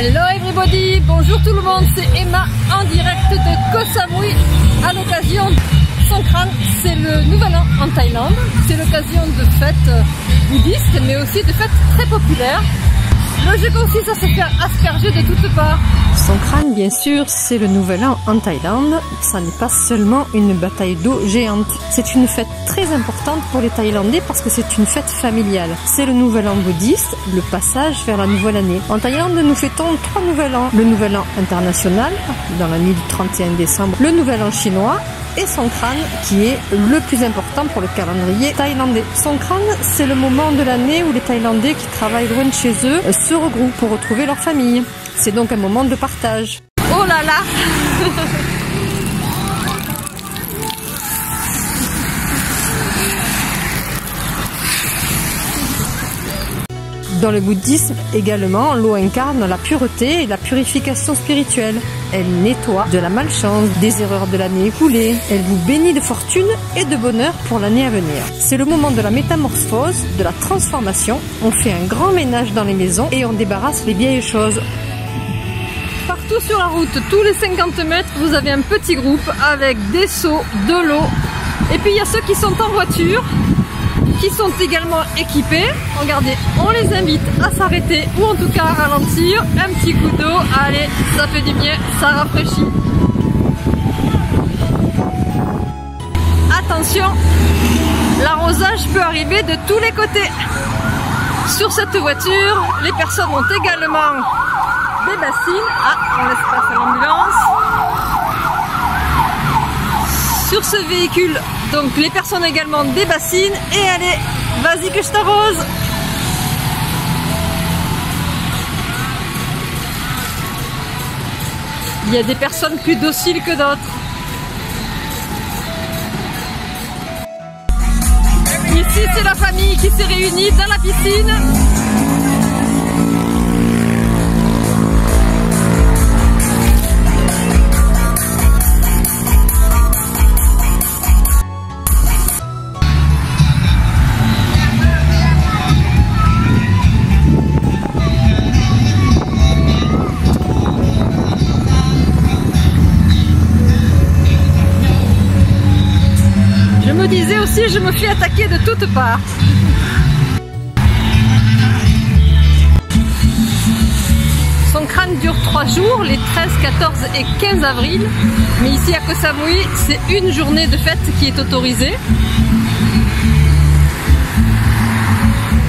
Hello everybody, bonjour tout le monde, c'est Emma en direct de Koh Samui. À l'occasion Songkran, c'est le nouvel an en Thaïlande, c'est l'occasion de fêtes bouddhistes mais aussi de fêtes très populaires le jeu consiste à se faire asperger de toutes parts. Songkran, bien sûr, c'est le nouvel an en Thaïlande. Ça n'est pas seulement une bataille d'eau géante. C'est une fête très importante pour les Thaïlandais parce que c'est une fête familiale. C'est le nouvel an bouddhiste, le passage vers la nouvelle année. En Thaïlande, nous fêtons trois nouvel an. Le nouvel an international, dans la nuit du 31 décembre. Le nouvel an chinois et Songkran qui est le plus important pour le calendrier thaïlandais. Songkran, c'est le moment de l'année où les Thaïlandais qui travaillent loin de chez eux se regroupent pour retrouver leur famille. C'est donc un moment de partage. Oh là là Dans le bouddhisme également, l'eau incarne la pureté et la purification spirituelle. Elle nettoie de la malchance, des erreurs de l'année écoulée. Elle vous bénit de fortune et de bonheur pour l'année à venir. C'est le moment de la métamorphose, de la transformation. On fait un grand ménage dans les maisons et on débarrasse les vieilles choses. Partout sur la route, tous les 50 mètres, vous avez un petit groupe avec des seaux, de l'eau. Et puis il y a ceux qui sont en voiture qui sont également équipés. Regardez, on les invite à s'arrêter ou en tout cas à ralentir. Un petit coup d'eau, allez, ça fait du bien, ça rafraîchit. Attention, l'arrosage peut arriver de tous les côtés. Sur cette voiture, les personnes ont également des bassines. Ah, on laisse passer l'ambulance. Sur ce véhicule, donc les personnes également des bassines. Et allez, vas-y que je t'arrose Il y a des personnes plus dociles que d'autres. Ici, c'est la famille qui s'est réunie dans la piscine. Je me fais attaquer de toutes parts. Son crâne dure 3 jours, les 13, 14 et 15 avril. Mais ici à Koh Samui, c'est une journée de fête qui est autorisée.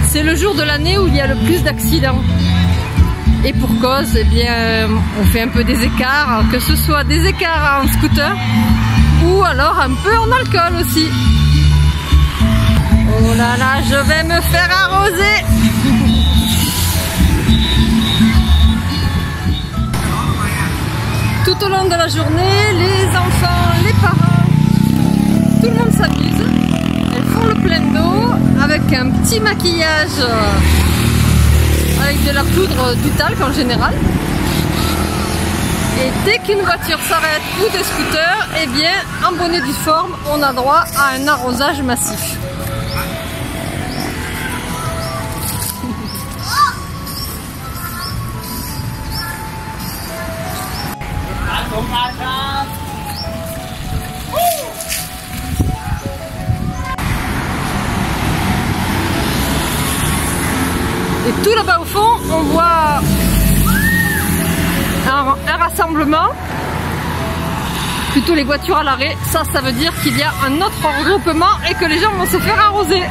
C'est le jour de l'année où il y a le plus d'accidents. Et pour cause, eh bien, on fait un peu des écarts, que ce soit des écarts en scooter ou alors un peu en alcool aussi. Oh là là, je vais me faire arroser Tout au long de la journée, les enfants, les parents, tout le monde s'amuse. Elles font le plein d'eau avec un petit maquillage avec de la poudre du talc en général. Et dès qu'une voiture s'arrête ou des scooters, eh bien, en bonnet du forme, on a droit à un arrosage massif. Et tout là-bas au fond, on voit un, rassemblement, plutôt les voitures à l'arrêt. Ça, ça veut dire qu'il y a un autre regroupement et que les gens vont se faire arroser.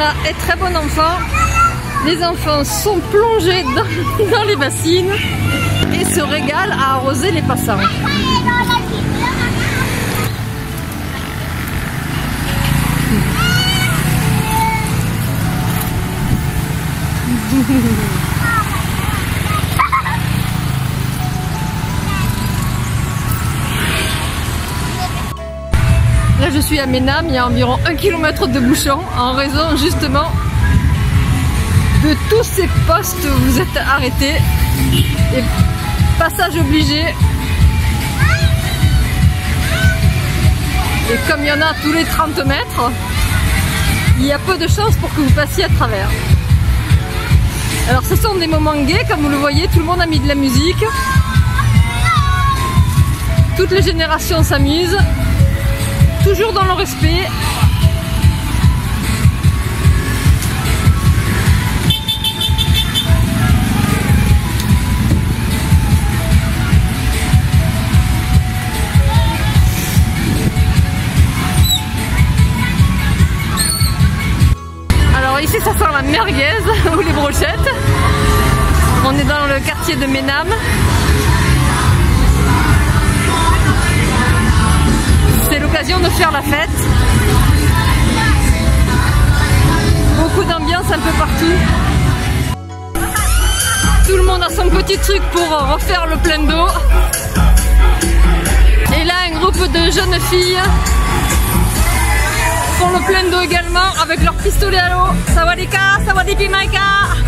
Est très bon enfant. Les enfants sont plongés dans, dans les bassines et se régalent à arroser les passants. Je suis à Ménam, il y a environ un kilomètre de bouchon en raison justement de tous ces postes vous êtes arrêtés. Et passage obligé. Et comme il y en a tous les 30 mètres, il y a peu de chances pour que vous passiez à travers. Alors ce sont des moments gays, comme vous le voyez, tout le monde a mis de la musique. Toutes les générations s'amusent, toujours dans le respect. Alors ici ça sent la merguez ou les brochettes. On est dans le quartier de Ménam. De faire la fête. Beaucoup d'ambiance un peu partout. Tout le monde a son petit truc pour refaire le plein d'eau. Et là, un groupe de jeunes filles font le plein d'eau également avec leur pistolet à l'eau. Sawadika, sawadiki maika. Il y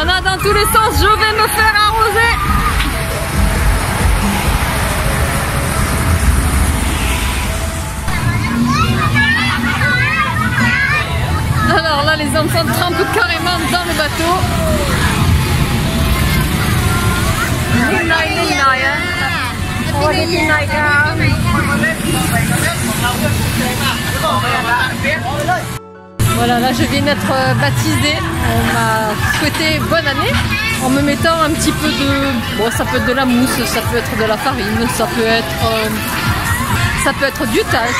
en a dans tous les sens, je vais me faire arroser. Alors là, les enfants trempent carrément dans le bateau. Voilà, là je viens d'être baptisée. On m'a souhaité bonne année en me mettant un petit peu de. Bon, ça peut être de la mousse, ça peut être de la farine, ça peut être. euh, Ça peut être du talc.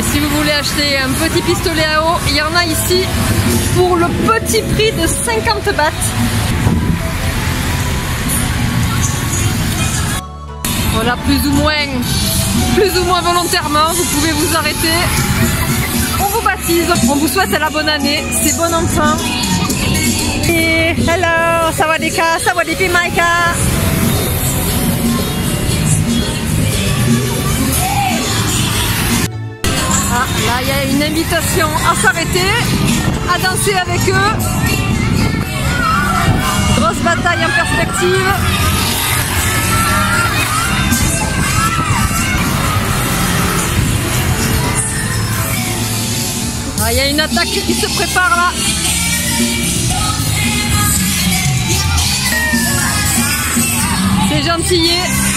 Et si vous voulez acheter un petit pistolet à eau, il y en a ici pour le petit prix de 50 bahts. Voilà, plus ou moins, plus ou moins volontairement, vous pouvez vous arrêter. On vous baptise, on vous souhaite la bonne année, c'est bon enfant. Et hello, sawadika, sawadiki maika. Il y a une invitation à s'arrêter, à danser avec eux. Grosse bataille en perspective. Ah, il y a une attaque qui se prépare là. C'est gentillet.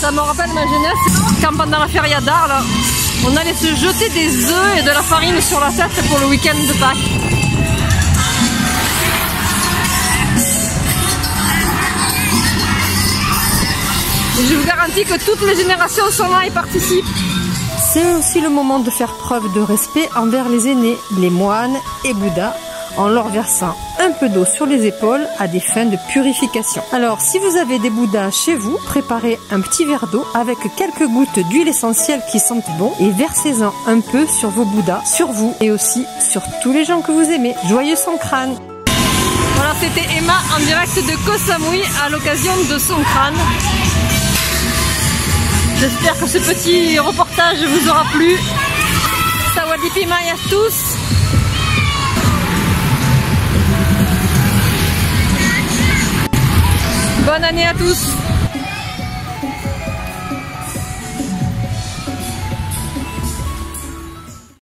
Ça me rappelle ma jeunesse quand pendant la feria d'Arles, on allait se jeter des œufs et de la farine sur la tête pour le week-end de Pâques. Je vous garantis que toutes les générations sont là et participent. C'est aussi le moment de faire preuve de respect envers les aînés, les moines et Bouddha, en leur versant un peu d'eau sur les épaules à des fins de purification. Alors, si vous avez des Bouddhas chez vous, préparez un petit verre d'eau avec quelques gouttes d'huile essentielle qui sentent bon et versez-en un peu sur vos Bouddhas, sur vous et aussi sur tous les gens que vous aimez. Joyeux Sankran Voilà, c'était Emma en direct de Koh Samui à l'occasion de son crâne. J'espère que ce petit reportage vous aura plu. Sawadee à tous. Bonne année à tous.